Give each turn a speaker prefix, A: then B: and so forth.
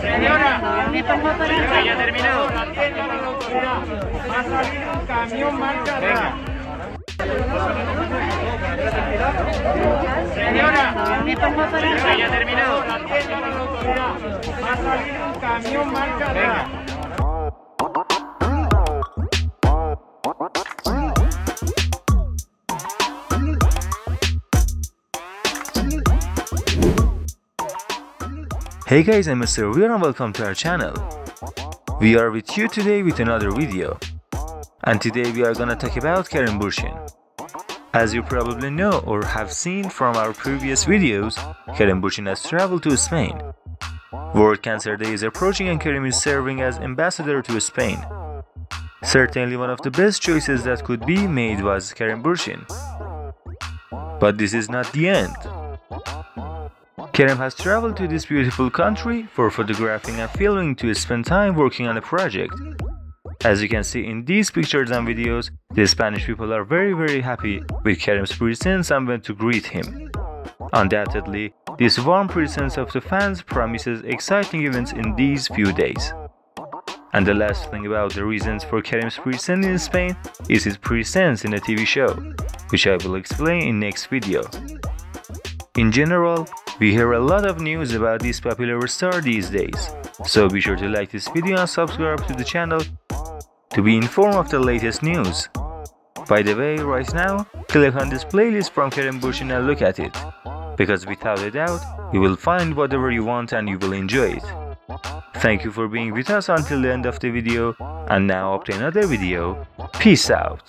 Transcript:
A: Señora, ya terminado. Va a salir un camión marca atrás. Señora, ya terminado. Va a salir un camión marca.
B: Hey guys, I'm Mr. VR and welcome to our channel. We are with you today with another video. And today we are gonna talk about Kerem Bursin. As you probably know or have seen from our previous videos, Kerem Bursin has traveled to Spain. World Cancer Day is approaching and Kerem is serving as ambassador to Spain. Certainly one of the best choices that could be made was Kerem Bursin. But this is not the end. Kerem has traveled to this beautiful country for photographing and filming to spend time working on a project. As you can see in these pictures and videos, the Spanish people are very very happy with Kerem's presence and went to greet him. Undoubtedly, this warm presence of the fans promises exciting events in these few days. And the last thing about the reasons for Kerem's presence in Spain is his presence in a TV show, which I will explain in next video. In general, we hear a lot of news about this popular star these days, so be sure to like this video and subscribe to the channel to be informed of the latest news. By the way, right now, click on this playlist from Kerem Bursin and look at it, because without a doubt, you will find whatever you want and you will enjoy it. Thank you for being with us until the end of the video, and now up to another video. Peace out!